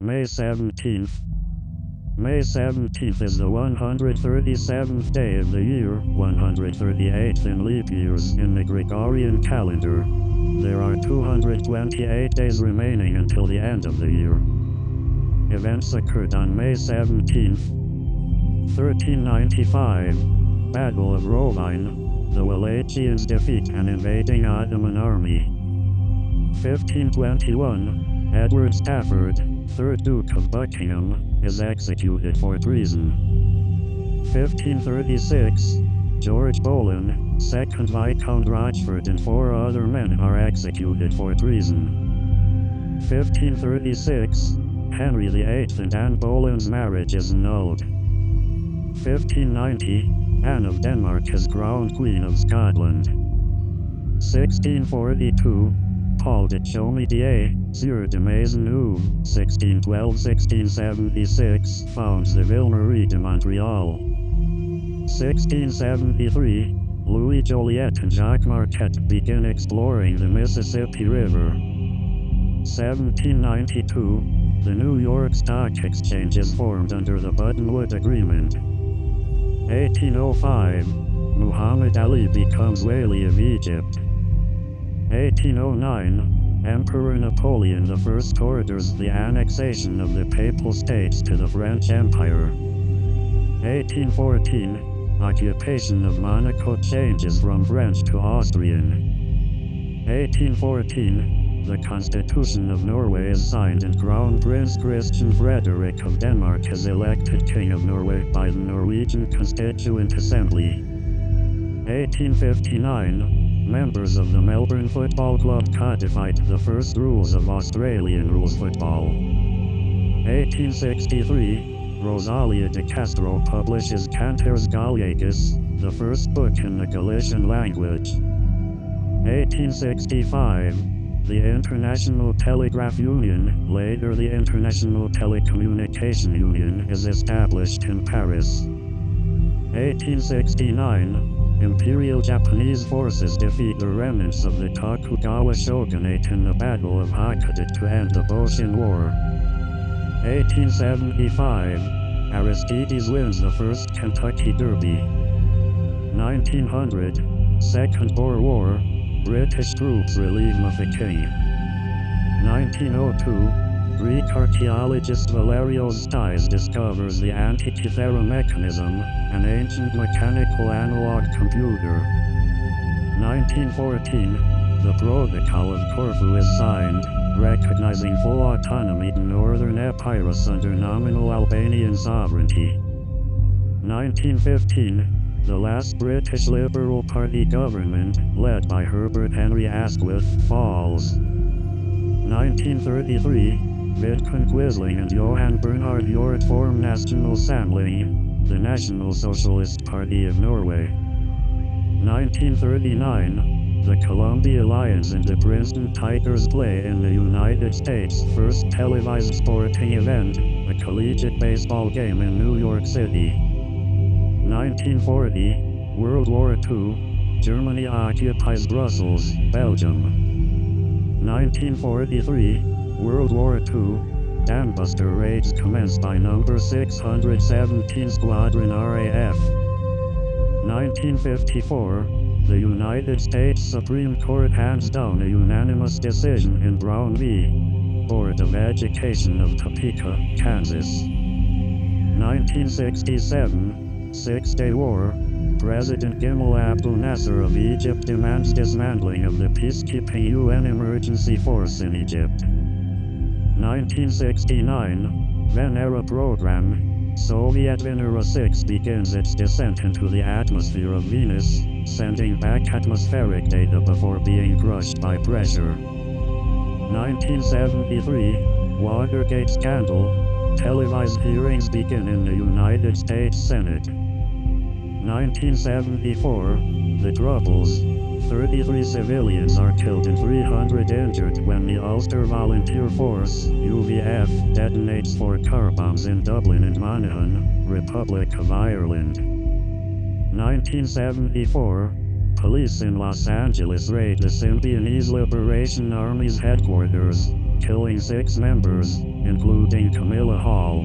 May 17th. May 17th is the 137th day of the year, 138th in leap years in the Gregorian calendar. There are 228 days remaining until the end of the year. Events occurred on May 17th. 1395 Battle of Rovine. The Wallachians defeat an invading Ottoman army. 1521 Edward Stafford, 3rd Duke of Buckingham, is executed for treason. 1536 George Boleyn, 2nd Viscount Rochford and four other men are executed for treason. 1536 Henry VIII and Anne Boleyn's marriage is annulled. 1590 Anne of Denmark is crowned Queen of Scotland. 1642 Paul de Chomedey, Sieur de Maisonneuve, 1612-1676, founds the Ville Marie de Montreal. 1673 Louis Joliet and Jacques Marquette begin exploring the Mississippi River. 1792 The New York Stock Exchange is formed under the Buttonwood Agreement. 1805 Muhammad Ali becomes Wali of Egypt. 1809 Emperor Napoleon I orders the annexation of the Papal States to the French Empire. 1814 Occupation of Monaco changes from French to Austrian. 1814 The Constitution of Norway is signed and Crown Prince Christian Frederick of Denmark is elected King of Norway by the Norwegian Constituent Assembly. 1859 Members of the Melbourne Football Club codified the first rules of Australian rules football. 1863 Rosalia de Castro publishes Cantares Gallegos, the first book in the Galician language. 1865 The International Telegraph Union, later the International Telecommunication Union, is established in Paris. 1869 Imperial Japanese forces defeat the remnants of the Tokugawa shogunate in the Battle of Hakodate to end the Boshin War. 1875 Aristides wins the first Kentucky Derby. 1900 Second Boer War British troops relieve Mafeking. 1902 Greek archaeologist Valerios Stais discovers the Antikythera mechanism, an ancient mechanical analog computer. 1914 The Protocol of Corfu is signed, recognizing full autonomy to Northern Epirus under nominal Albanian sovereignty. 1915 The last British Liberal Party government, led by Herbert Henry Asquith, falls. 1933 Vidkun Quisling and Johan Bernhard Hjort form Nasjonal Samling, the National Socialist Party of Norway. 1939 The Columbia Lions and the Princeton Tigers play in the United States' first televised sporting event, a collegiate baseball game in New York City. 1940 World War II Germany occupies Brussels, Belgium. 1943 World War II Dambuster raids commenced by number 617 Squadron RAF. 1954 The United States Supreme Court hands down a unanimous decision in Brown v. Board of Education of Topeka, Kansas. 1967 Six Day War President Gamal Abdel Nasser of Egypt demands dismantling of the peacekeeping UN emergency force in Egypt. 1969 Venera program Soviet Venera 6 begins its descent into the atmosphere of Venus, sending back atmospheric data before being crushed by pressure. 1973 Watergate scandal Televised hearings begin in the United States Senate. 1974, The Troubles. 33 civilians are killed and 300 injured when the Ulster Volunteer Force, UVF, detonates four car bombs in Dublin and Monaghan, Republic of Ireland. 1974, Police in Los Angeles raid the Symbionese Liberation Army's headquarters, killing six members, including Camilla Hall.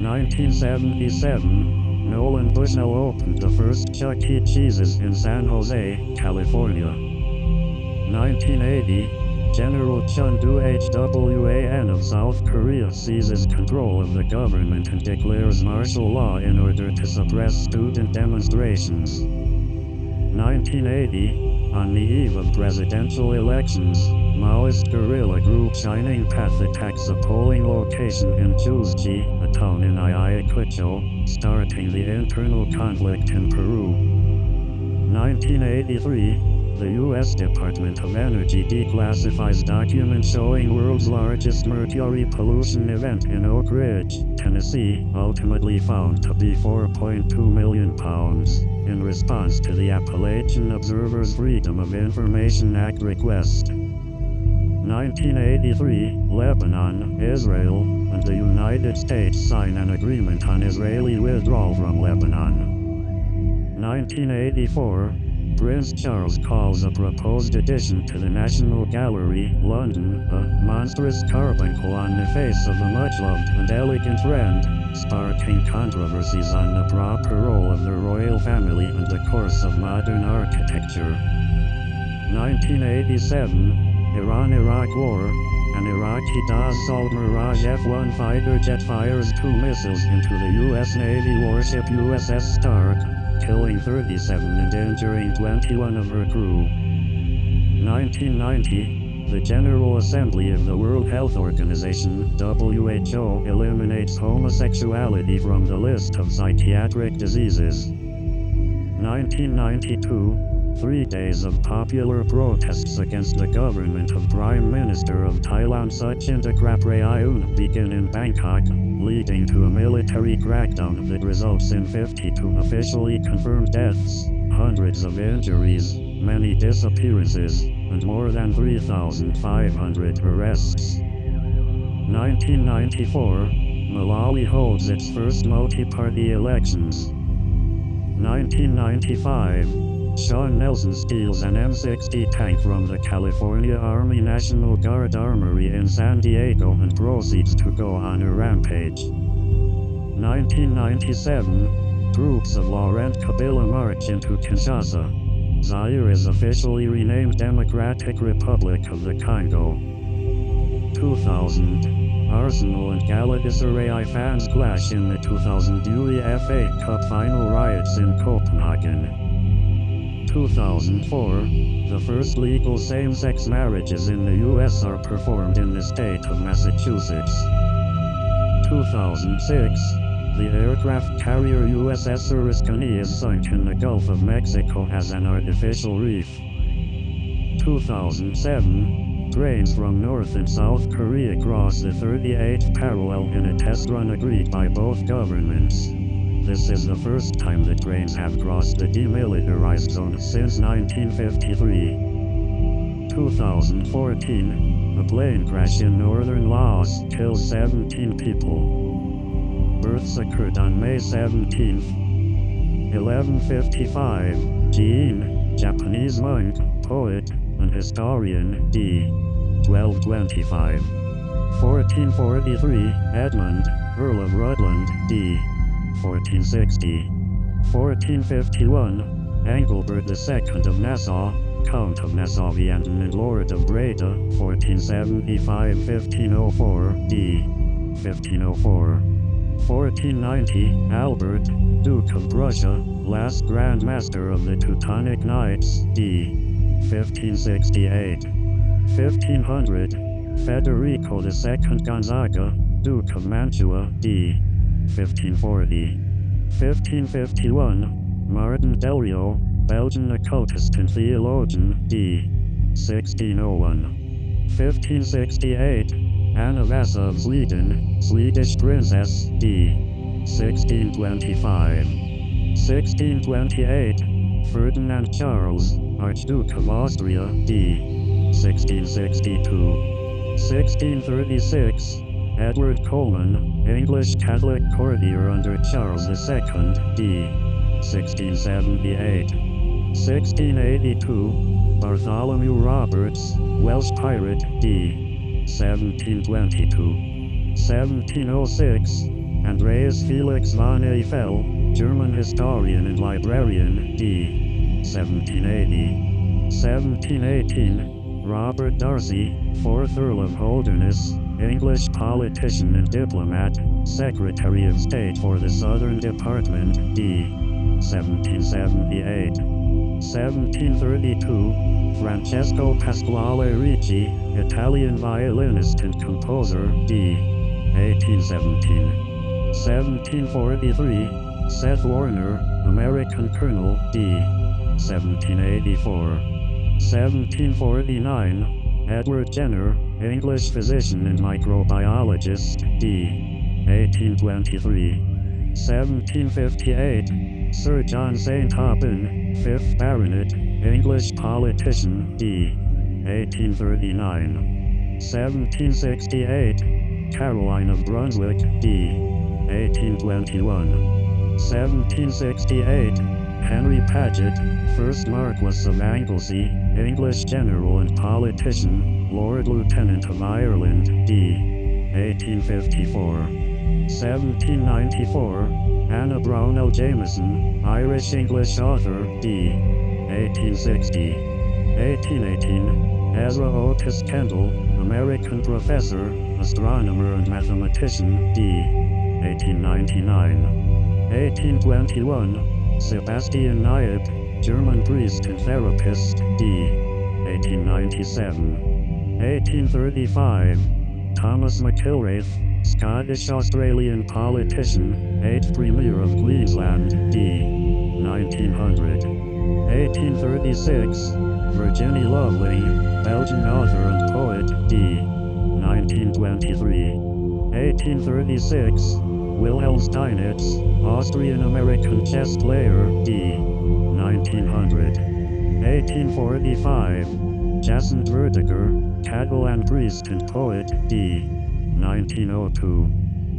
1977, Nolan Bushnell opened the first Chuck E. Cheese's in San Jose, California. 1980, General Chun Doo-hwan of South Korea seizes control of the government and declares martial law in order to suppress student demonstrations. 1980, on the eve of presidential elections, Maoist guerrilla group Shining Path attacks a polling location in Chuschi, town in Ayacucho, starting the internal conflict in Peru. 1983, the U.S. Department of Energy declassifies documents showing world's largest mercury pollution event in Oak Ridge, Tennessee, ultimately found to be 4.2 million pounds, in response to the Appalachian Observer's Freedom of Information Act request. 1983, Lebanon, Israel, and the United States sign an agreement on Israeli withdrawal from Lebanon. 1984, Prince Charles calls a proposed addition to the National Gallery, London, a monstrous carbuncle on the face of a much-loved and elegant friend, sparking controversies on the proper role of the royal family and the course of modern architecture. 1987, Iran-Iraq War, an Iraqi Dassault Mirage F-1 fighter jet fires two missiles into the U.S. Navy warship USS Stark, killing 37 and injuring 21 of her crew. 1990, the General Assembly of the World Health Organization, WHO, eliminates homosexuality from the list of psychiatric diseases. 1992, Three days of popular protests against the government of Prime Minister of Thailand Suchinda Kraprayoon begin in Bangkok, leading to a military crackdown that results in 52 officially confirmed deaths, hundreds of injuries, many disappearances, and more than 3,500 arrests. 1994, Malawi holds its first multi-party elections. 1995, Shawn Nelson steals an M60 tank from the California Army National Guard Armory in San Diego and proceeds to go on a rampage. 1997, troops of Laurent Kabila march into Kinshasa. Zaire is officially renamed Democratic Republic of the Congo. 2000, Arsenal and Galatasaray fans clash in the 2000 UEFA Cup final riots in Copenhagen. 2004, the first legal same-sex marriages in the U.S. are performed in the state of Massachusetts. 2006, the aircraft carrier USS Oriskany is sunk in the Gulf of Mexico as an artificial reef. 2007, trains from North and South Korea cross the 38th parallel in a test run agreed by both governments. This is the first time the trains have crossed the demilitarized zone since 1953. 2014, a plane crash in northern Laos kills 17 people. Births occurred on May 17, 1155. Jien, Japanese monk, poet, and historian, d. 1225. 1443, Edmund, Earl of Rutland, d. 1460. 1451, Engelbert II of Nassau, Count of Nassau-Vianden and Lord of Breda, 1475-1504, d. 1504. 1490, Albert, Duke of Prussia, last Grand Master of the Teutonic Knights, d. 1568. 1500, Federico II Gonzaga, Duke of Mantua, d. 1540. 1551, Martin Delrio, Belgian occultist and theologian, d. 1601. 1568, Anna Vasa of Sweden, Swedish princess, d. 1625. 1628, Ferdinand Charles, Archduke of Austria, d. 1662. 1636, Edward Coleman, English Catholic courtier under Charles II, d. 1678. 1682, Bartholomew Roberts, Welsh pirate, d. 1722. 1706. Andreas Felix von Eiffel, German historian and librarian, d. 1780. 1718. Robert Darcy, 4th Earl of Holderness, English politician and diplomat, Secretary of State for the Southern Department, d. 1778. 1732. Francesco Pasquale Ricci, Italian violinist and composer, d. 1817. 1743. Seth Warner, American Colonel, d. 1784. 1749. Edward Jenner, English physician and microbiologist, d. 1823. 1758. Sir John St. Aubyn, 5th Baronet, English politician, d. 1839. 1768. Caroline of Brunswick, d. 1821. 1768. Henry Paget, 1st Marquess of Anglesey, English general and politician, Lord Lieutenant of Ireland, d. 1854. 1794. Anna Brownell Jameson, Irish-English author, d. 1860. 1818. Ezra Otis Kendall, American professor, astronomer and mathematician, d. 1899. 1821. Sebastian Kneipp, German priest and therapist, d. 1897. 1835. Thomas McIlwraith, Scottish-Australian politician, 8th Premier of Queensland, d. 1900. 1836. Virginie Loveling, Belgian author and poet, d. 1923. 1836. Wilhelm Steinitz, Austrian-American chess player, d. 1900. 1845. Jacint Verdaguer, Catalan priest and poet, d. 1902.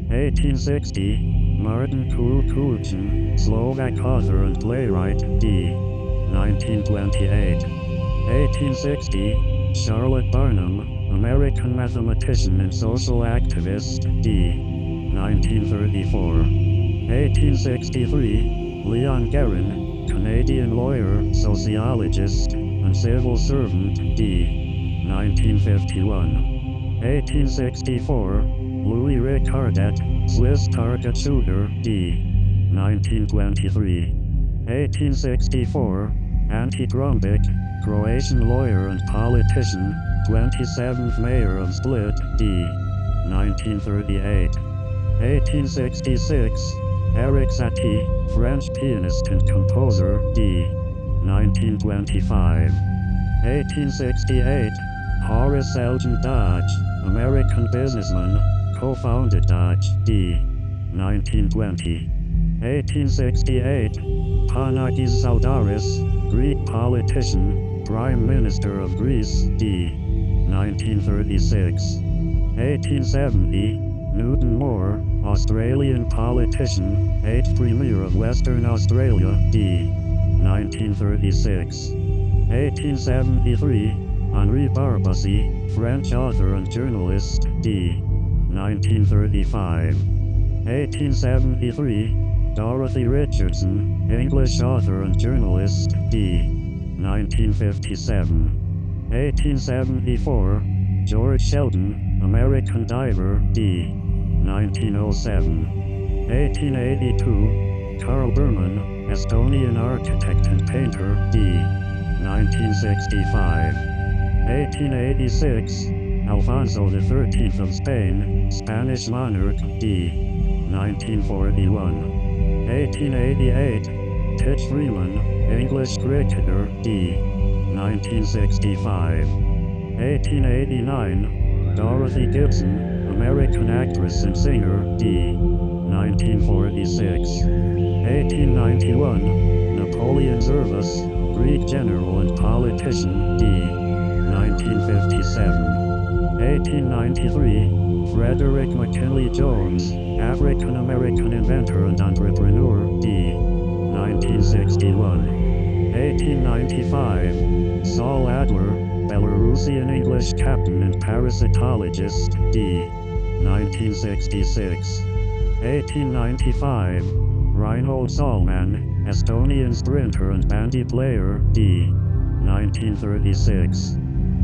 1860. Martin Kukučín, Slovak author and playwright, d. 1928. 1860. Charlotte Barnum, American mathematician and social activist, d. 1934. 1863. Leon Guerin, Canadian lawyer, sociologist, and civil servant, d. 1951. 1864. Louis Richardet, Swiss target shooter, d. 1923. 1864. Ante Grumbic, Croatian lawyer and politician, 27th Mayor of Split, d. 1938. 1866. Erik Satie, French pianist and composer, d. 1925. 1868. Horace Elgin Dodge, American businessman, co-founded Dodge, d. 1920. 1868. Panagis Tsaldaris, Greek politician, Prime Minister of Greece, d. 1936. 1870. Newton Moore, Australian politician, 8th Premier of Western Australia, d. 1936. 1873. Henri Barbusse, French author and journalist, d. 1935. 1873. Dorothy Richardson, English author and journalist, d. 1957. 1874. George Sheldon, American diver, d. 1907. 1882. Karl Burman, Estonian architect and painter, d. 1965. 1886. Alfonso XIII of Spain, Spanish monarch, d. 1941. 1888. Titch Freeman, English cricketer, d. 1965. 1889. Dorothy Gibson, American actress and singer, d. 1946. 1891. Napoleon Zervas, Greek general and politician, d. 1957. 1893. Frederick McKinley Jones, African American inventor and entrepreneur, d. 1961. 1895. Saul Adler, Belarusian English captain and parasitologist, d. 1966. 1895. Reinhold Salman, Estonian sprinter and bandy player, D. 1936.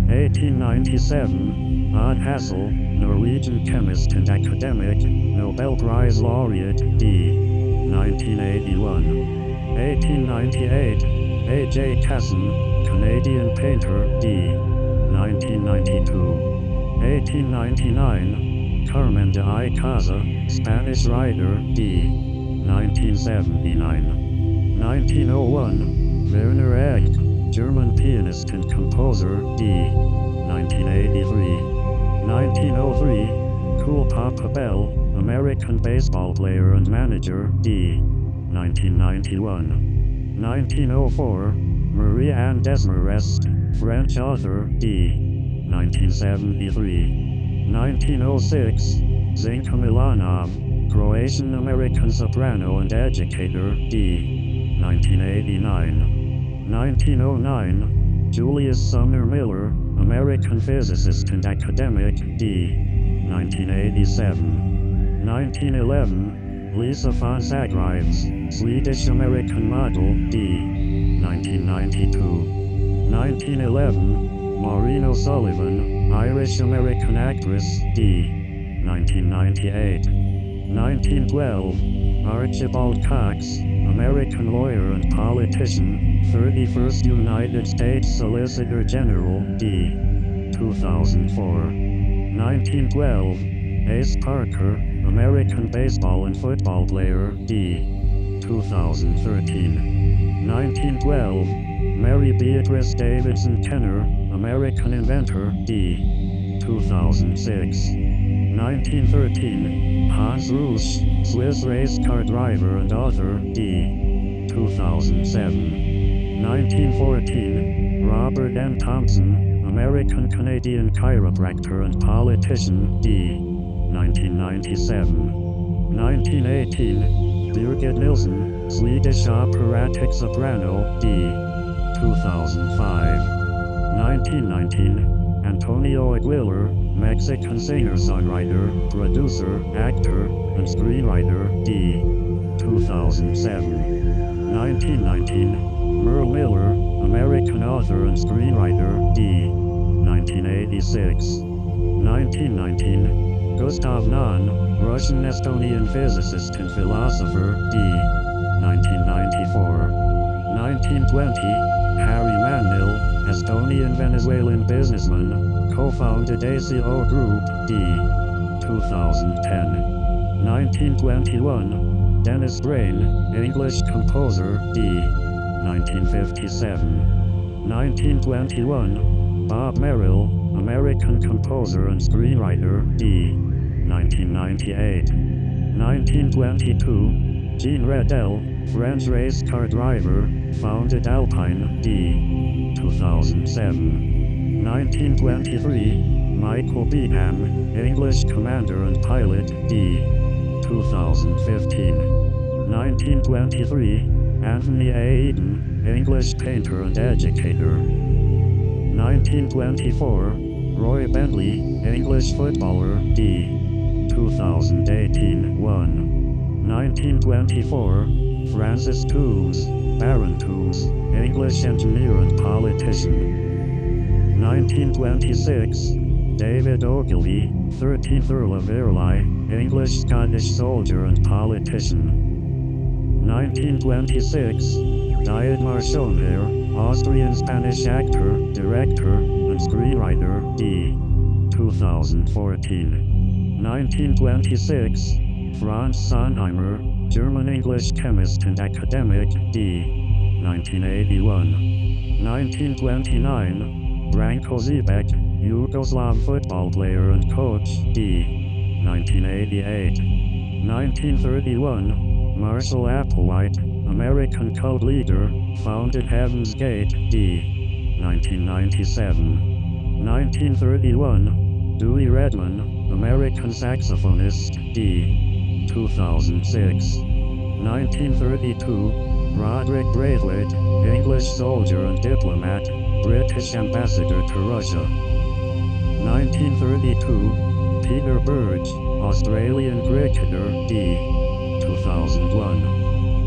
1897. Odd Hassel, Norwegian chemist and academic, Nobel Prize laureate, D. 1981. 1898. A.J. Casson, Canadian painter, D. 1992. 1899, Carmen de Icaza, Spanish writer, D. 1979. 1901, Werner Egk, German pianist and composer, D. 1983. 1903, Cool Papa Bell, American baseball player and manager, D. 1991. 1904, Marie Anne Desmarest, French author, D. 1973. 1906, Zinka Milanov, Croatian American soprano and educator, D. 1989. 1909, Julius Sumner Miller, American physicist and academic, D. 1987. 1911, Lisa Fonssagrives, Swedish American model, D. 1992. 1911, Maureen O'Sullivan, Irish American actress, D. 1998. 1912. Archibald Cox, American lawyer and politician, 31st United States Solicitor General, D. 2004. 1912. Ace Parker, American baseball and football player, D. 2013. 1912. Mary Beatrice Davidson Kenner, American inventor, D. 2006. 1913, Hans Ruesch, Swiss race car driver and author, D. 2007. 1914, Robert M. Thompson, American Canadian chiropractor and politician, D. 1997. 1918, Birgit Nilsson, Swedish operatic soprano, D. 2005. 1919, Antonio Aguilar, Mexican singer-songwriter, producer, actor, and screenwriter, D. 2007. 1919, Merle Miller, American author and screenwriter, D. 1986. 1919, Gustav Naan, Russian-Estonian physicist and philosopher, D. 1994. 1920, Harry Männil, Estonian Venezuelan businessman, co-founded ACO Group, D. 2010. 1921, Dennis Brain, English composer, D. 1957. 1921, Bob Merrill, American composer and screenwriter, D. 1998. 1922, Jean Rédélé, French race car driver, founded Alpine, D. 2007. 1923, Michael Behan, English commander and pilot, D. 2015. 1923, Anthony A. Eden, English painter and educator. 1924, Roy Bentley, English footballer, D. 2018 1. 1924, Francis Tombs, Baron Tombs, English engineer and politician. 1926, David Ogilvy, 13th Earl of Airlie, English Scottish soldier and politician. 1926, Dietmar Schoenherr, Austrian Spanish actor, director, and screenwriter, D. 2014. 1926, Franz Sondheimer, German English chemist and academic, D. 1981. 1929, Branko Zebec, Yugoslav football player and coach, D. 1988. 1931, Marshall Applewhite, American cult leader, founded Heaven's Gate, D. 1997. 1931, Dewey Redman, American saxophonist, D. 2006. 1932, Roderick Braithwaite, English soldier and diplomat, British ambassador to Russia. 1932, Peter Burge, Australian cricketer, D. 2001.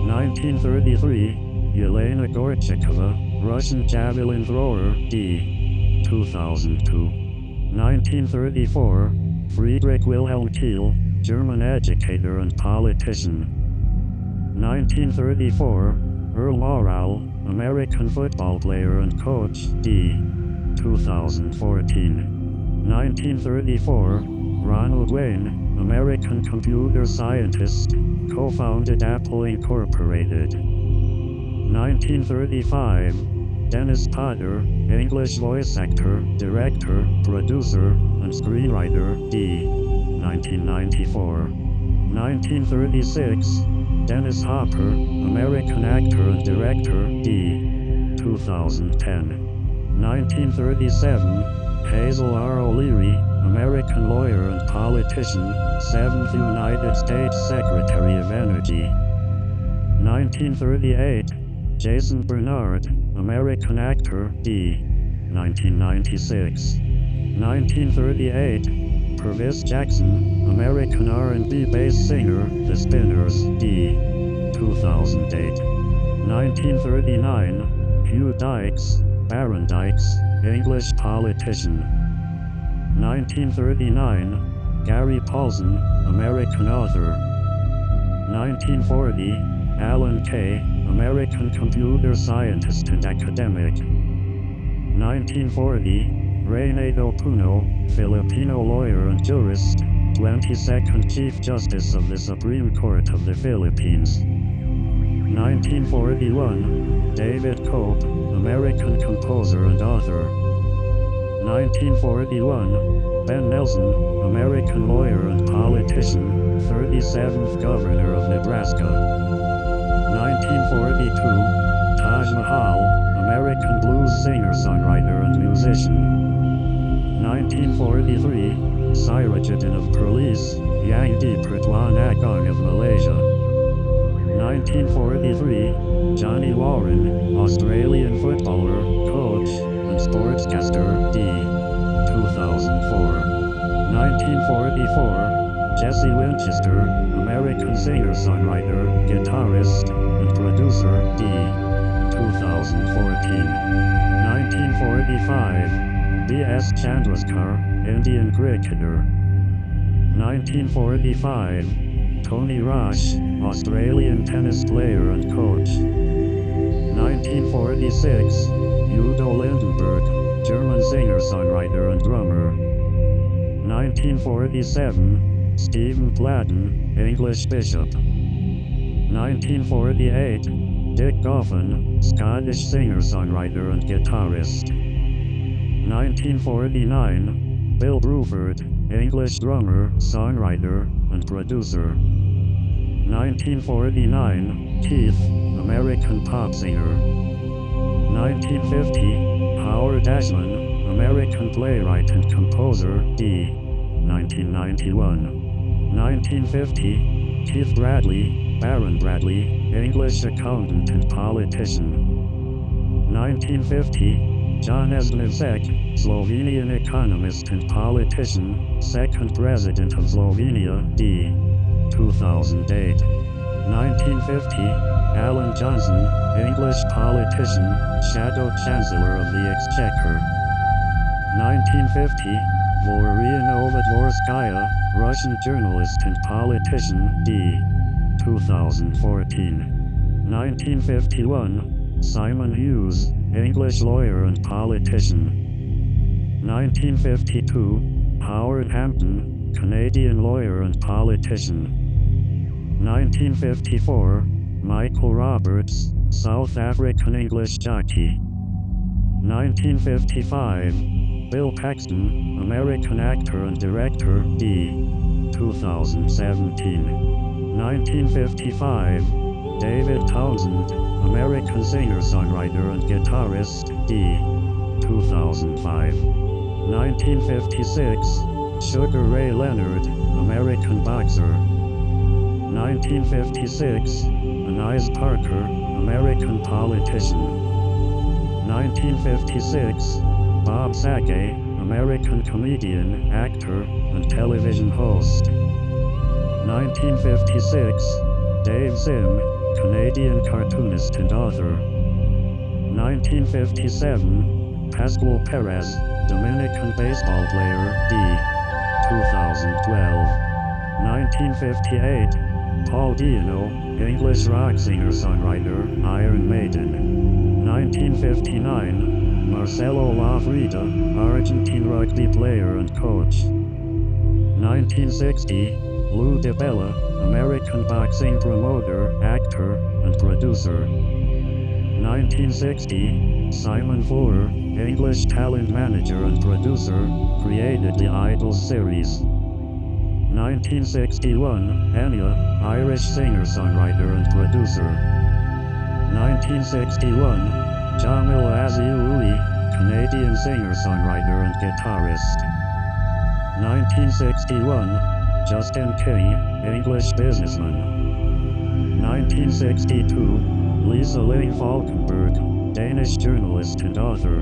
1933, Yelena Gorchakova, Russian javelin thrower, D. 2002. 1934, Friedrich Wilhelm Keil, German educator and politician. 1934, Earl Morrall, American football player and coach, D. 2014. 1934, Ronald Wayne, American computer scientist, co-founded Apple Incorporated. 1935, Dennis Potter, English voice actor, director, producer, and screenwriter, D. 1994. 1936, Dennis Hopper, American actor and director, D. 2010. 1937, Hazel R. O'Leary, American lawyer and politician, 7th United States Secretary of Energy. 1938, Jason Bernard, American actor, D. 1996. 1938, Pervis Jackson, American R&B bass singer, The Spinners, D. 2008. 1939, Hugh Dykes, Baron Dykes, English politician. 1939, Gary Paulsen, American author. 1940, Alan Kay, American computer scientist and academic. 1940, Reynaldo Puno, Filipino lawyer and jurist, 22nd Chief Justice of the Supreme Court of the Philippines. 1941, David Cope, American composer and author. 1941, Ben Nelson, American lawyer and politician, 37th Governor of Nebraska. 1942, Taj Mahal, American blues singer, songwriter, and musician. 1943, Sirajuddin of Perlis, Yang di Pertuan Agong of Malaysia. 1943, Johnny Warren, Australian footballer, coach, sportscaster, D. 2004. 1944, Jesse Winchester, American singer, songwriter, guitarist, and producer, D. 2014. 1945, B.S. Chandrasekhar, Indian cricketer. 1945, Tony Roche, Australian tennis player and coach. 1946, Udo Lindenberg, German singer, songwriter, and drummer. 1947, Stephen Platten, English bishop. 1948, Dick Gaughan, Scottish singer, songwriter, and guitarist. 1949, Bill Bruford, English drummer, songwriter, and producer. 1949, Keith, American pop singer. 1950, Howard Ashman, American playwright and composer, D. 1991. 1950, Keith Bradley, Baron Bradley, English accountant and politician. 1950, John Esnivec, Slovenian economist and politician, second president of Slovenia, D. 2008. 1950, Alan Johnson, English politician, shadow chancellor of the exchequer. 1950, Gloria Novodvorskaya, Russian journalist and politician, D. 2014. 1951, Simon Hughes, English lawyer and politician. 1952, Howard Hampton, Canadian lawyer and politician. 1954, Michael Roberts, South African English jockey. 1955, Bill Paxton, American actor and director, D. 2017. 1955, David Townsend, American singer, songwriter, and guitarist, D. 2005. 1956, Sugar Ray Leonard, American boxer. 1956, Annise Parker, American politician. 1956, Bob Saget, American comedian, actor, and television host. 1956, Dave Sim, Canadian cartoonist and author. 1957, Pascual Perez, Dominican baseball player, D. 2012. 1958, Paul Di'Anno, English rock singer-songwriter, Iron Maiden. 1959, Marcelo Loffreda, Argentine rugby player and coach. 1960, Lou DiBella, American boxing promoter, actor, and producer. 1960, Simon Fuller, English talent manager and producer, created the Idols series. 1961, Enya, Irish singer-songwriter and producer. 1961, Jamil Azizoui, Canadian singer-songwriter and guitarist. 1961, Justin King, English businessman. 1962, Lisa Lee Falkenberg, Danish journalist and author.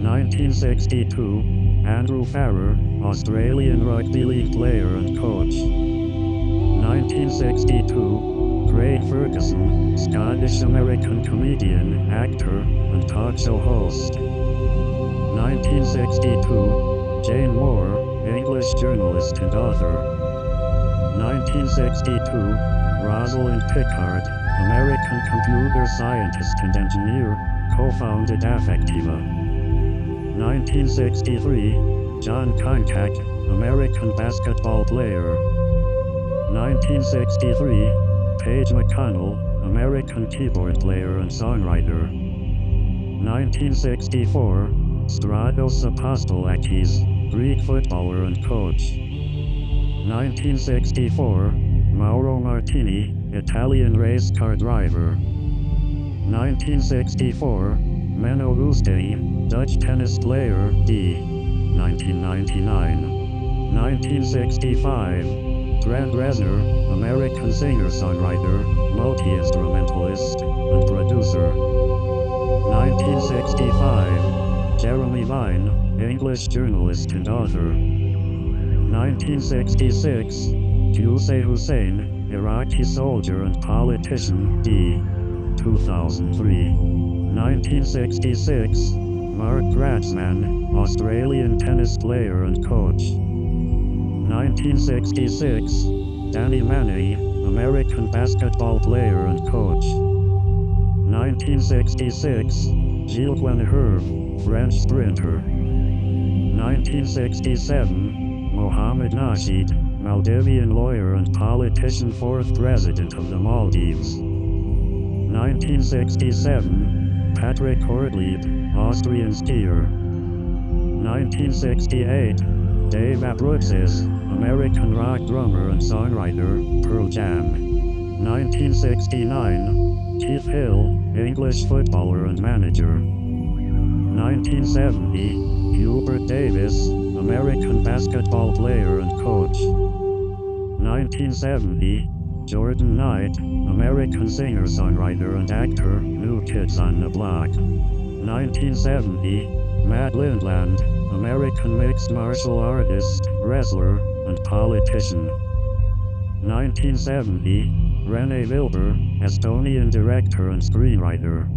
1962, Andrew Farrar, Australian rugby league player and coach. 1962, Craig Ferguson, Scottish American comedian, actor, and talk show host. 1962, Jane Moore, English journalist and author. 1962, Rosalind Picard, American computer scientist and engineer, co-founded Affectiva. 1963, John Koncak, American basketball player. 1963, Page McConnell, American keyboard player and songwriter. 1964, Stratos Apostolakis, Greek footballer and coach. 1964, Mauro Martini, Italian race car driver. 1964, Menno Oosthuizen, Dutch tennis player, D. 1999. 1965, Trent Reznor, American singer-songwriter, multi-instrumentalist, and producer. 1965, Jeremy Vine, English journalist and author. 1966, Qusay Hussein, Iraqi soldier and politician, D. 2003. 1966, Mark Kratzmann, Australian tennis player and coach. 1966, Danny Manning, American basketball player and coach. 1966, Gilles Herve, French sprinter. 1967, Mohamed Nasheed, Maldivian lawyer and politician, fourth president of the Maldives. 1967, Patrick Ortlieb, Austrian skier. 1968, Dave Abbruzzese, American rock drummer and songwriter, Pearl Jam. 1969, Keith Hill, English footballer and manager. 1970, Hubert Davis, American basketball player and coach. 1970, Jordan Knight, American singer-songwriter and actor, New Kids on the Block. 1970, Matt Lindland, American mixed martial artist, wrestler, and politician. 1970, Rene Wilber, Estonian director and screenwriter.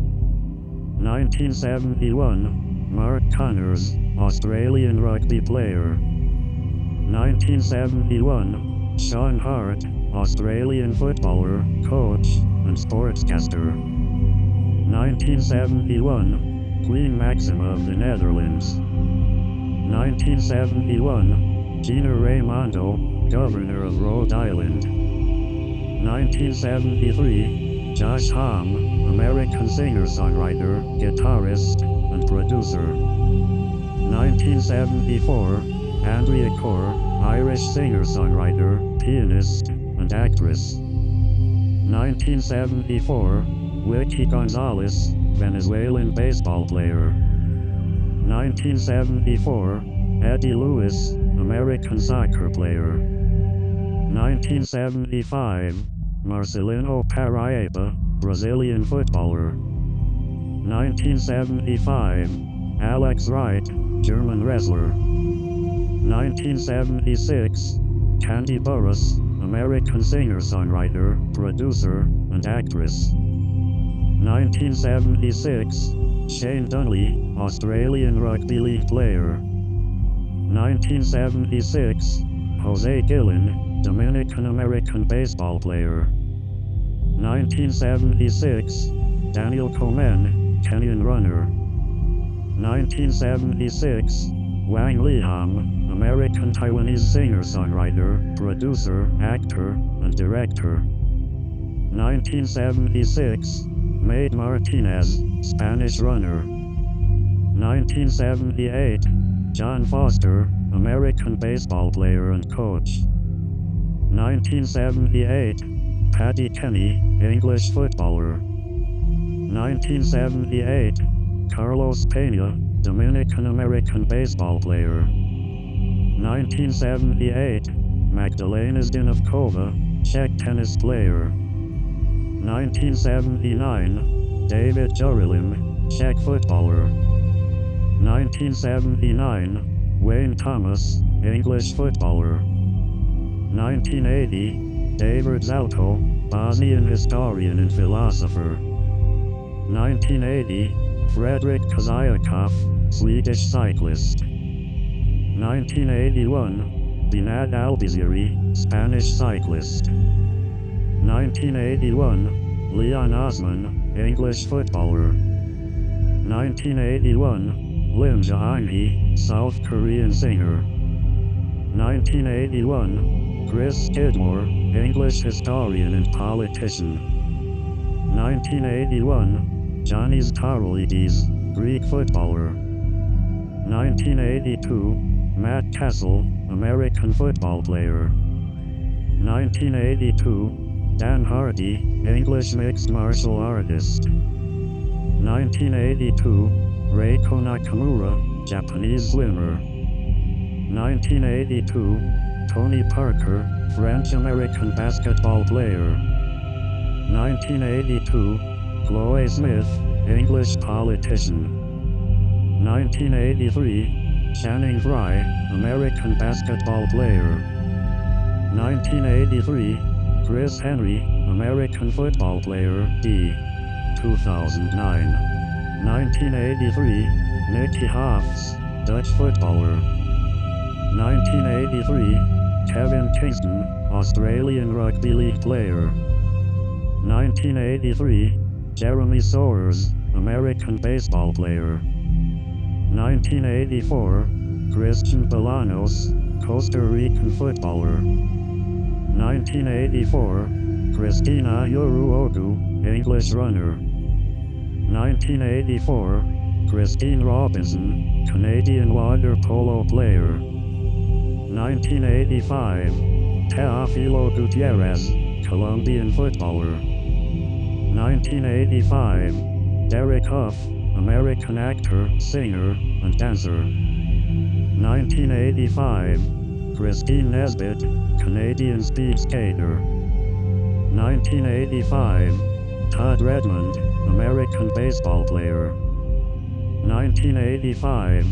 1971, Mark Connors, Australian rugby player. 1971, Sean Hart, Australian footballer, coach, and sportscaster. 1971, Queen Maxima of the Netherlands. 1971, Gina Raimondo, Governor of Rhode Island. 1973, Josh Homme, American singer-songwriter, guitarist, and producer. 1974, Andrea Corr, Irish singer-songwriter, pianist, and actress. 1974, Wiki Gonzalez, Venezuelan baseball player. 1974, Eddie Lewis, American soccer player. 1975, Marcelinho Paraíba, Brazilian footballer. 1975, Alex Wright, German wrestler. 1976, Kandi Burruss, American singer-songwriter, producer, and actress. 1976, Shane Dunley, Australian rugby league player. 1976, Jose Guillén, Dominican American baseball player. 1976, Daniel Komen, Kenyan runner. 1976, Wang Leehom, American Taiwanese singer-songwriter, producer, actor, and director. 1976, Mayte Martinez, Spanish runner. 1978, John Foster, American baseball player and coach. 1978, Paddy Kenny, English footballer. 1978, Carlos Pena, Dominican American baseball player. 1978, Magdalena Zdinovkova, Czech tennis player. 1979, David Jarolím, Czech footballer. 1979, Wayne Thomas, English footballer. 1980, David Zalto, Bosnian historian and philosopher. 1980, Fredrik Kessiakoff, Swedish cyclist. 1981, Beñat Albizuri, Spanish cyclist. 1981, Leon Osman, English footballer. 1981, Lim Ja-eun South Korean singer. 1981, Chris Skidmore, English historian and politician. 1981, Johnny's Tauroides, Greek footballer. 1982, Matt Cassel, American football player. 1982, Dan Hardy, English mixed martial artist. 1982, Reiko Nakamura, Japanese swimmer. 1982, Tony Parker, French-American basketball player. 1982, Chloe Smith, English politician. 1983, Channing Frye, American basketball player. 1983, Chris Henry, American football player, D. 2009. 1983, Nicky Hofs, Dutch footballer. 1983, Kevin Kingston, Australian rugby league player. 1983, Jeremy Sowers, American baseball player. 1984, Christian Bolanos, Costa Rican footballer. 1984, Christina Ohuruogu, English runner. 1984, Christine Robinson, Canadian water polo player. 1985, Teofilo Gutierrez, Colombian footballer. 1985, Derek Hough, American actor, singer, and dancer. 1985, Christine Nesbitt, Canadian speed skater. 1985, Todd Redmond, American baseball player. 1985,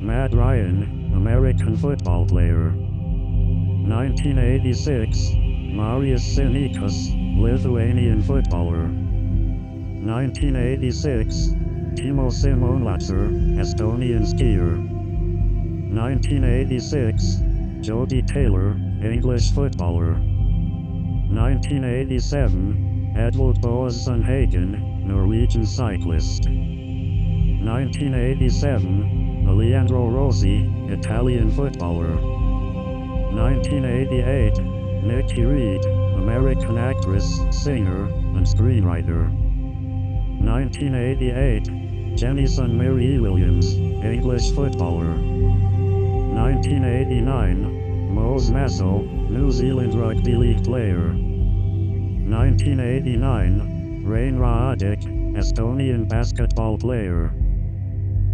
Matt Ryan, American football player. 1986, Marius Sinikas, Lithuanian footballer. 1986, Timo Simonlatser, Estonian skier. 1986, Jodie Taylor, English footballer. 1987, Edvald Boasson Hagen, Norwegian cyclist. 1987, Leandro Rossi, Italian footballer. 1988, Nikki Reed, American actress, singer, and screenwriter. 1988, Jennison Mary Williams, English footballer. 1989, Mose Masoe, New Zealand rugby league player. 1989, Rain Raadik, Estonian basketball player.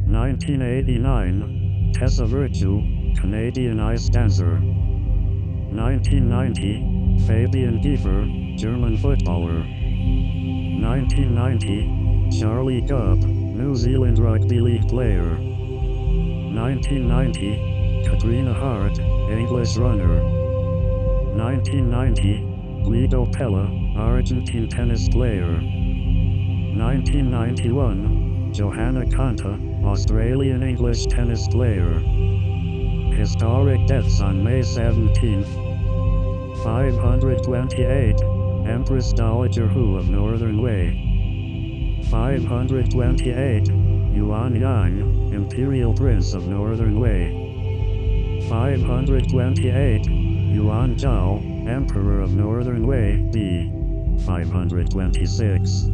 1989, Tessa Virtue, Canadian ice dancer. 1990, Fabian Giefer, German footballer. 1990, Charlie Gubb, New Zealand rugby league player. 1990, Katrina Hart, English runner. 1990, Guido Pella, Argentine tennis player. 1991, Johanna Konta, Australian English tennis player. Historic deaths on May 17th. 528, Empress Dowager Hu of Northern Wei. 528, Yuan Yang, Imperial Prince of Northern Wei. 528, Yuan Zhao, Emperor of Northern Wei, b. 526.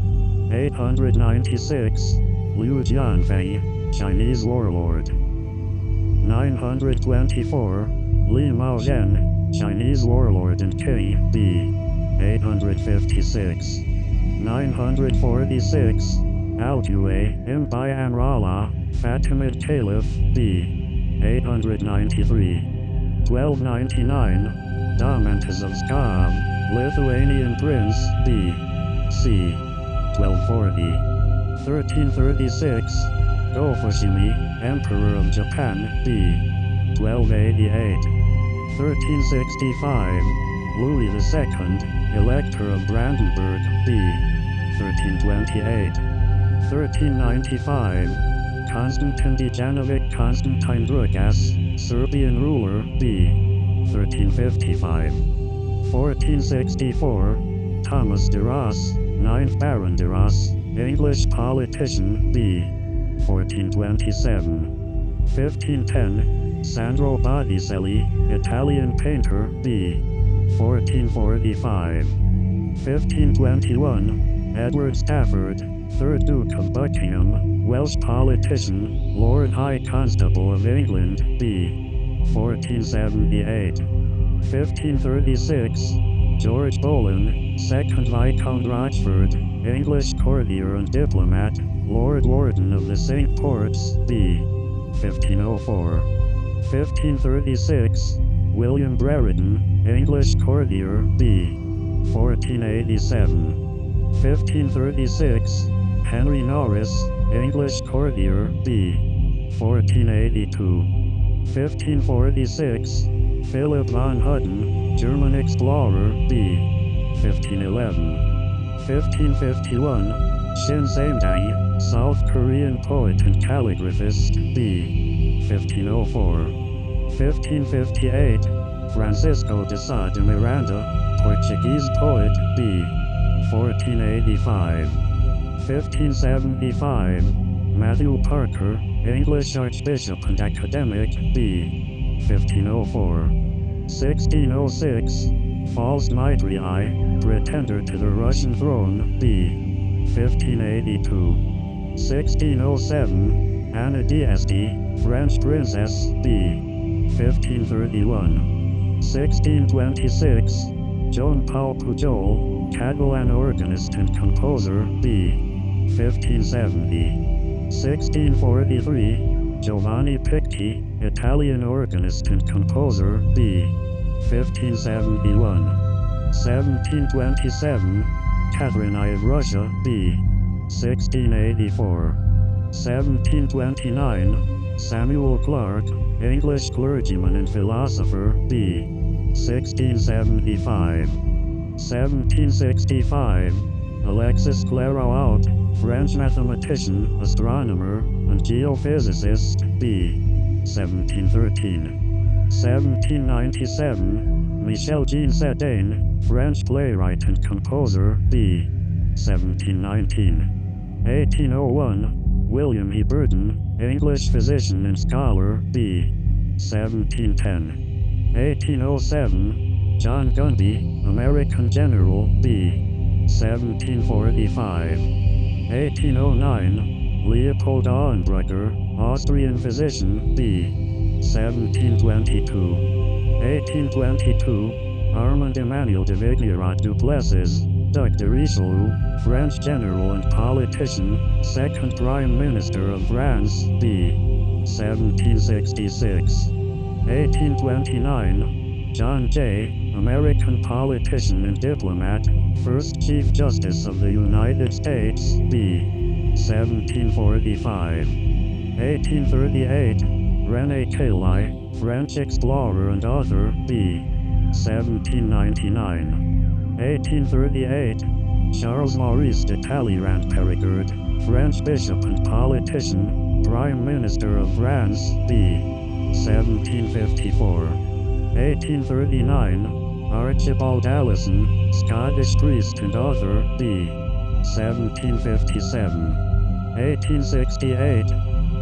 896, Liu Jianfeng, Chinese warlord. 924, Li Maozhen, Chinese warlord and king, b. 856. 946, Al-Jue, Imbai Amrallah, Fatimid Caliph, b. 893. 1299, Domantizovskam, Lithuanian prince, b. c. 1240. 1336, Go-Fushimi, Emperor of Japan, b. 1288. 1365, Louis II, Elector of Brandenburg, b. 1328. 1395, Konstantin Dejanović Constantine Dragaš, Serbian ruler, b. 1355. 1464, Thomas de Ross, 9th Baron de Ross, English politician, b. 1427. 1510, Sandro Botticelli, Italian painter, b. 1445. 1521, Edward Stafford, 3rd Duke of Buckingham, Welsh politician, Lord High Constable of England, b. 1478. 1536, George Boleyn, 2nd Viscount Rochford, English courtier and diplomat, Lord Warden of the Cinque Ports, b. 1504. 1536, William Brereton, English courtier, b. 1487. 1536, Henry Norris, English courtier, b. 1482. 1546, Philipp von Hutten, German explorer, b. 1511. 1551, Shin Saimdang, South Korean poet and calligraphist, b. 1504. 1558, Francisco de Sá de Miranda, Portuguese poet, b. 1485. 1575, Matthew Parker, English archbishop and academic, b. 1504. 1606, False Dmitrii, pretender to the Russian throne, b. 1582. 1607, Anna d'Este, French princess, b. 1531. 1626, Joan Paul Pujol, Catalan organist and composer, b. 1570. 1643, Giovanni Picchi, Italian organist and composer, b. 1571. 1727, Catherine I of Russia, b. 1684. 1729, Samuel Clarke, English clergyman and philosopher, b. 1675. 1765, Alexis Clairaut French mathematician, astronomer, and geophysicist, b. 1713. 1797, Michel Jean Sedaine, French playwright and composer, b. 1719. 1801, William E. Burton, English physician and scholar, b. 1710. 1807, John Gunby, American general, b. 1745. 1809, Leopold Auenbrugger, Austrian physician, b. 1722. 1822, Armand Emmanuel de Vignerot Duplessis, Duc de Richelieu, French general and politician, second prime minister of France, b. 1766. 1829, John Jay, American politician and diplomat, first Chief Justice of the United States, b. 1745. 1838, René Caillie, French explorer and author, b. 1799. 1838. Charles Maurice de Talleyrand Perigord, French bishop and politician, Prime Minister of France, b. 1754. 1839. Archibald Alison, Scottish priest and author, b. 1757. 1868.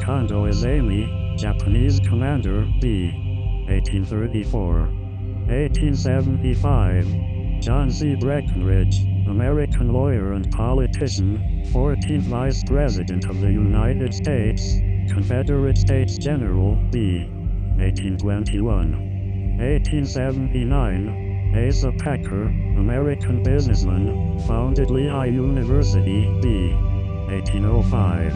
Kondo Isami, Japanese commander, b. 1834. 1875. John C. Breckinridge, American lawyer and politician, 14th Vice President of the United States, Confederate States General, b. 1821. 1879, Asa Packer, American businessman, founded Lehigh University, b. 1805.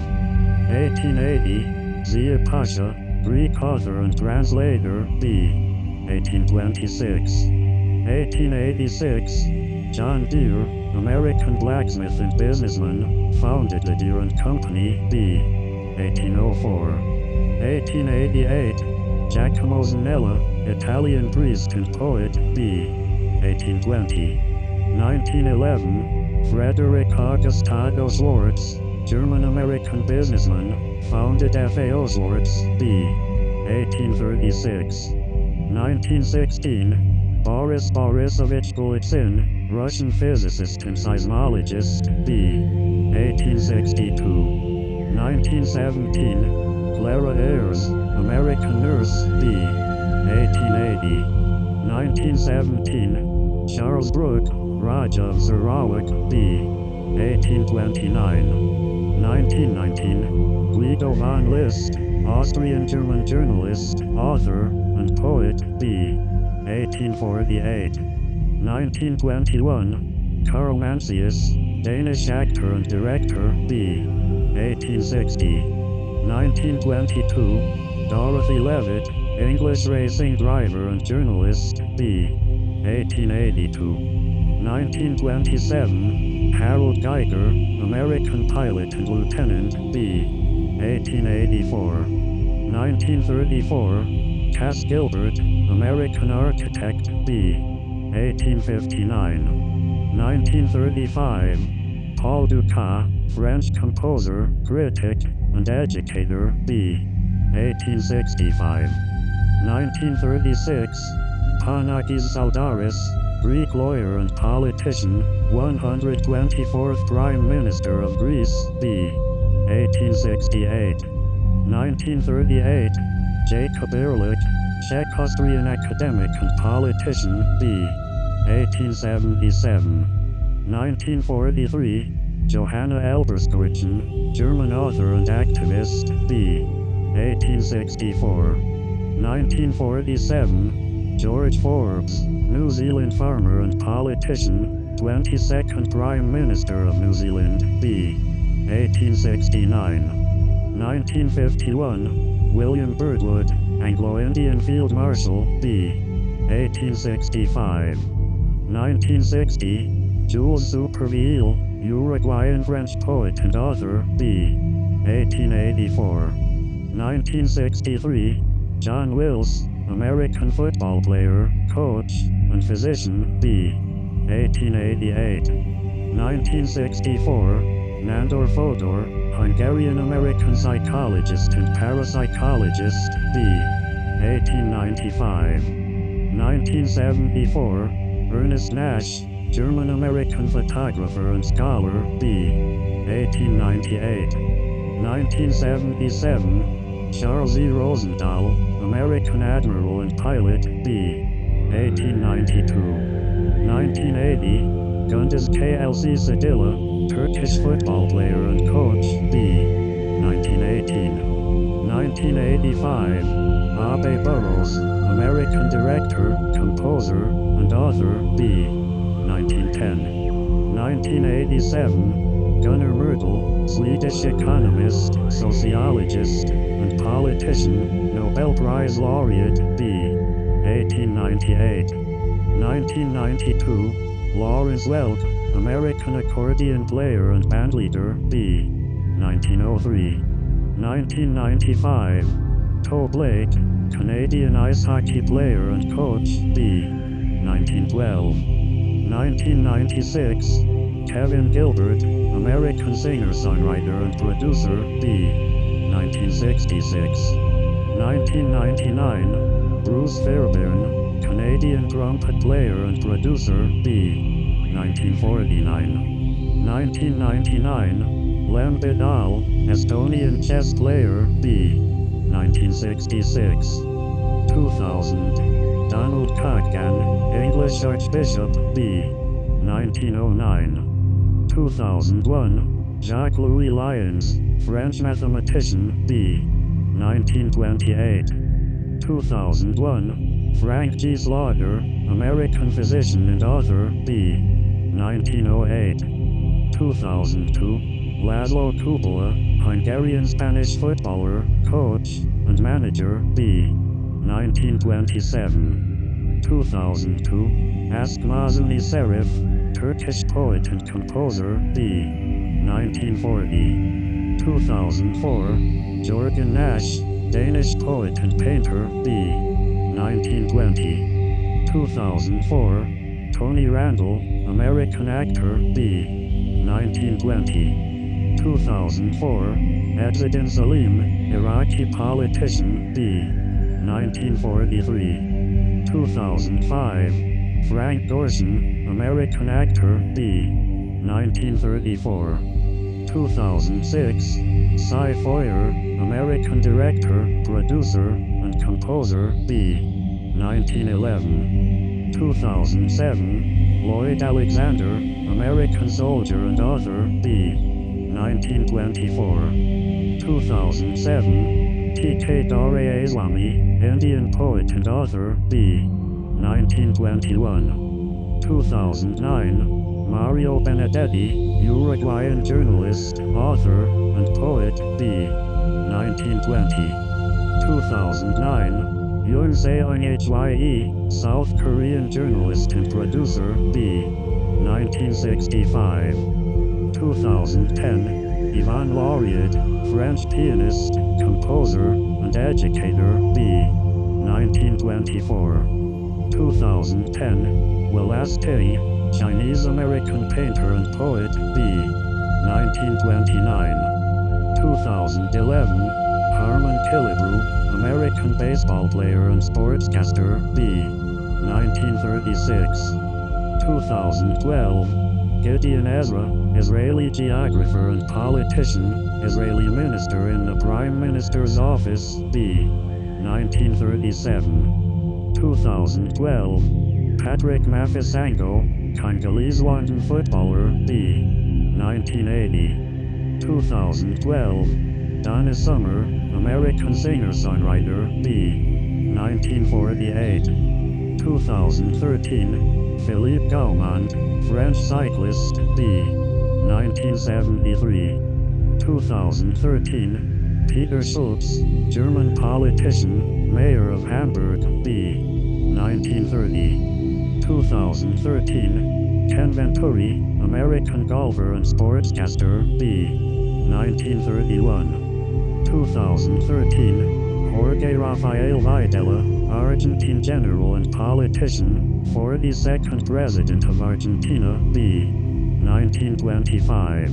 1880, Zia Pasha, Greek author and translator, b. 1826. 1886, John Deere, American blacksmith and businessman, founded the Deere and Company, b. 1804. 1888, Giacomo Zanella, Italian priest and poet, b. 1820. 1911, Frederick Augustado Schwarz, German-American businessman, founded FAO Schwarz, b. 1836. 1916, Boris Borisovich Golitsyn, Russian physicist and seismologist, b. 1862. 1917, Clara Ayres, American nurse, b. 1880. 1917, Charles Brooke, Raja of Sarawak, b. 1829. 1919, Guido von List, Austrian-German journalist, author, and poet, b. 1848. 1921, Karl Mantzius, Danish actor and director, b. 1860. 1922, Dorothy Levitt, English racing driver and journalist, b. 1882. 1927, Harold Geiger, American pilot and lieutenant, b. 1884. 1934, Cass Gilbert, American architect, b. 1859. 1935, Paul Dukas, French composer, critic, and educator, b. 1865. 1936, Panagis Tsaldaris, Greek lawyer and politician, 124th Prime Minister of Greece, b. 1868. 1938, Jacob Ehrlich, Czech Austrian academic and politician, b. 1877. 1943, Johanna Elberskirchen, German author and activist, b. 1864. 1947, George Forbes, New Zealand farmer and politician, 22nd Prime Minister of New Zealand, b. 1869. 1951, William Birdwood, Anglo-Indian Field Marshal, b. 1865. 1960, Jules Supervielle, Uruguayan French poet and author, b. 1884. 1963, John Wills, American football player, coach, and physician, b. 1888. 1964, Nandor Fodor, Hungarian-American psychologist and parapsychologist, b. 1895. 1974, Ernest Nash, German-American photographer and scholar, b. 1898. 1977, Charles E. Rosendahl, American admiral and pilot, b. 1892. 1980, Gündüz KLC Sadilla, Turkish football player and coach, b. 1918. 1985, Abe Burrows, American director, composer, and author, b. 1910. 1987, Gunnar Myrdal, Swedish economist, sociologist, and politician, Nobel Prize laureate, b. 1898. 1992, Lawrence Welk, American accordion player and bandleader, b. 1903. 1995, Toe Blake, Canadian ice hockey player and coach, b. 1912. 1996, Kevin Gilbert, American singer-songwriter and producer, B. 1966. 1999, Bruce Fairbairn, Canadian trumpet player and producer, B. 1949. 1999, Lembit Oll, Estonian chess player, B. 1966. 2000, Donald Coggan, English Archbishop, B. 1909. 2001, Jacques Louis Lions, French mathematician, B. 1928. 2001, Frank G. Slaughter, American physician and author, B. 1908. 2002, Laszlo Kubala, Hungarian Spanish footballer, coach, and manager, B. 1927. 2002, Ask Serif, Turkish poet and composer, B. 1940. 2004, Jorgen Nash, Danish poet and painter, B. 1920. 2004, Tony Randall, American actor, B. 1920. 2004, Ezzedine Salim, Iraqi politician, B. 1943. 2005, Frank Dorson, American actor, B. 1934. 2006, Cy Feuer, American director, producer, and composer, B. 1911. 2007, Lloyd Alexander, American soldier and author, B. 1924. 2007, T.K. Dare Islami, Indian poet and author, B. 1921. 2009, Mario Benedetti, Uruguayan journalist, author, and poet, B. 1920. 2009, Yoon Seong Hye, South Korean journalist and producer, B. 1965. 2010, Yvonne Loriod, French pianist, composer, and educator, B. 1924. 2010, Will Asteri, Chinese American painter and poet, B. 1929. 2011, Harmon Killebrew, American baseball player and sportscaster, B. 1936. 2012, Gideon Ezra, Israeli geographer and politician, Israeli minister in the Prime Minister's office, B. 1937. 2012, Patrick Mafisango, Congolese London footballer, B. 1980. 2012, Donna Summer, American singer-songwriter, B. 1948. 2013, Philippe Gaumont, French cyclist, B. 1973. 2013, Peter Schulz, German politician, mayor of Hamburg, B. 1930. 2013, Ken Venturi, American golfer and sportscaster, B. 1931. 2013, Jorge Rafael Videla, Argentine general and politician, 42nd President of Argentina, B. 1925.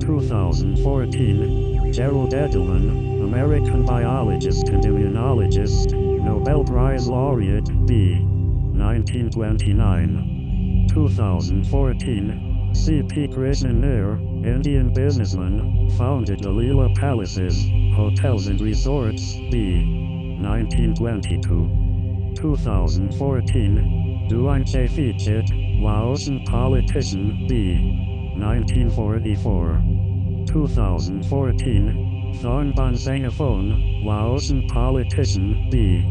2014, Gerald Edelman, American biologist and immunologist, Nobel Prize laureate, B. 1929. 2014, C.P. Krishnan Nair, Indian businessman, founded the Leela Palaces, Hotels and Resorts, B. 1922. 2014, Duan Chefichit, Laotian politician, B. 1944. 2014, Thornbon Sangaphone, Laotian politician, B.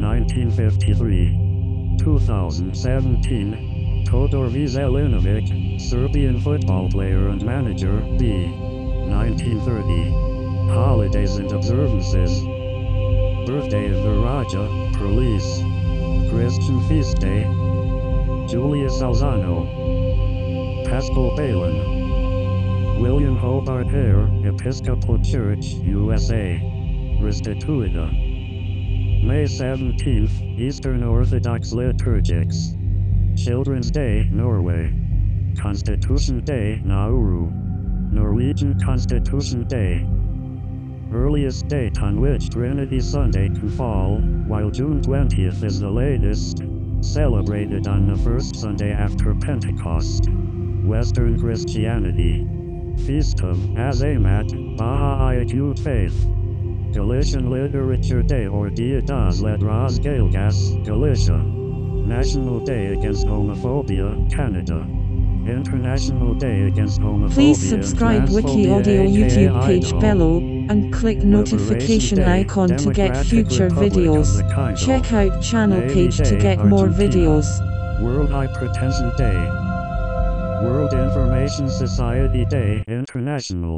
1953. 2017, Todor Veselinović, Serbian football player and manager, B. 1930. Holidays and observances. Birthday of the Raja, Perlis. Christian feast day. Julius Alzano. Pascal Baylon. William Hobart Hare, Episcopal Church, USA. Restituida. May 17th, Eastern Orthodox Liturgics. Children's Day, Norway. Constitution Day, Nauru. Norwegian Constitution Day. Earliest date on which Trinity Sunday can fall, while June 20th is the latest, celebrated on the first Sunday after Pentecost. Western Christianity. Feast of Azamat, Baha'i Faith. Galician Literature Day or Dia das Letras Galegas, Galicia. National Day Against Homophobia, Canada. International Day Against Homophobia. Please subscribe Wiki Audio YouTube page below and click notification Day, icon to get future Republic videos. Check out channel Navy page to Day, get more videos. World Hypertension Day. World Information Society Day International.